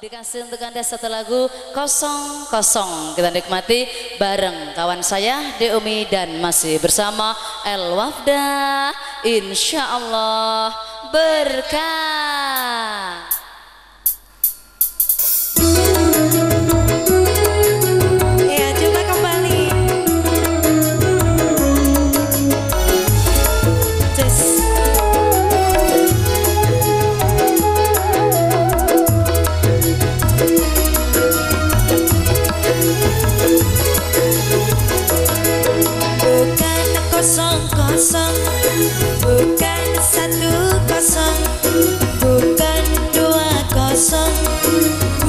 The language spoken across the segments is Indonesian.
Dikasih untuk Anda satu lagu kosong kosong kita nikmati bareng kawan saya Deumi dan masih bersama El Wafda. Insya Allah berkah. kosong kosong bukan satu kosong bukan dua kosong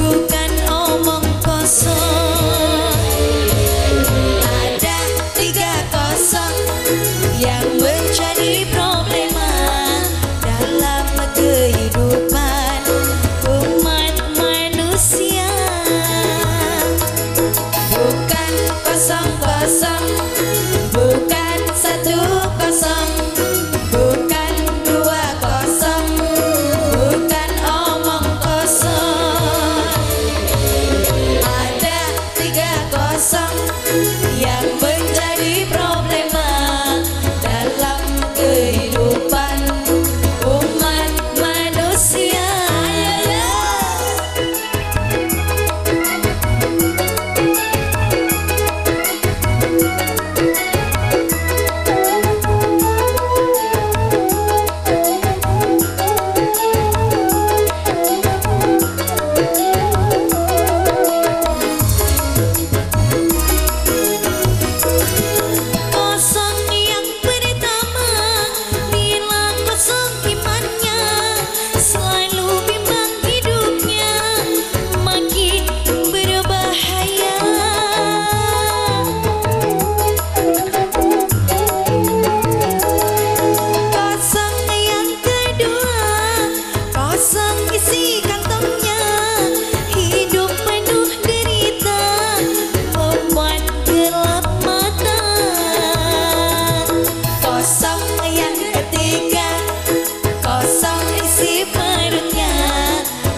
bukan omong kosong. Ada tiga kosong yang menjadi problema dalam kehidupan umat manusia. Bukan kosong kosong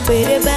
Wait about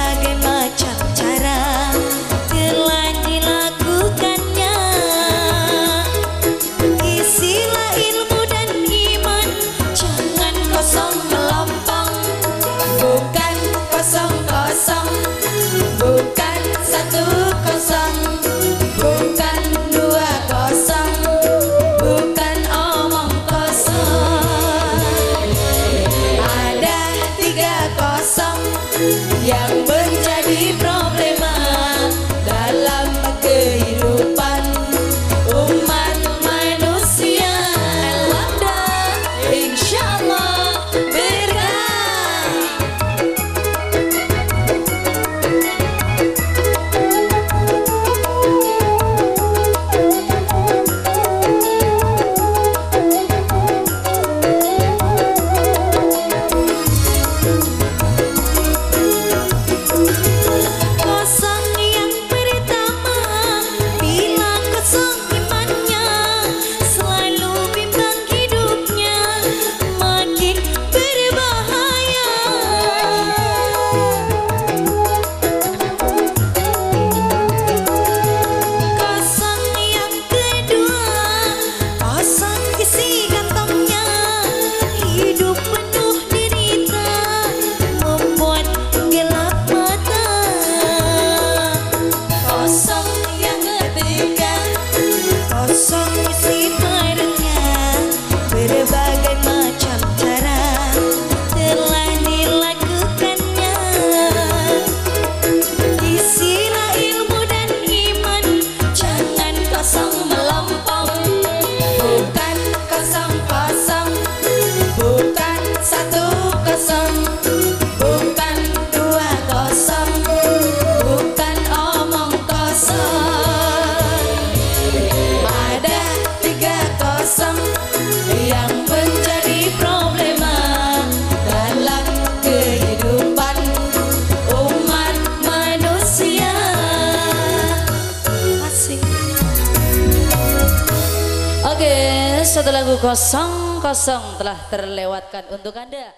Oke, satu lagu kosong-kosong telah terlewatkan untuk Anda.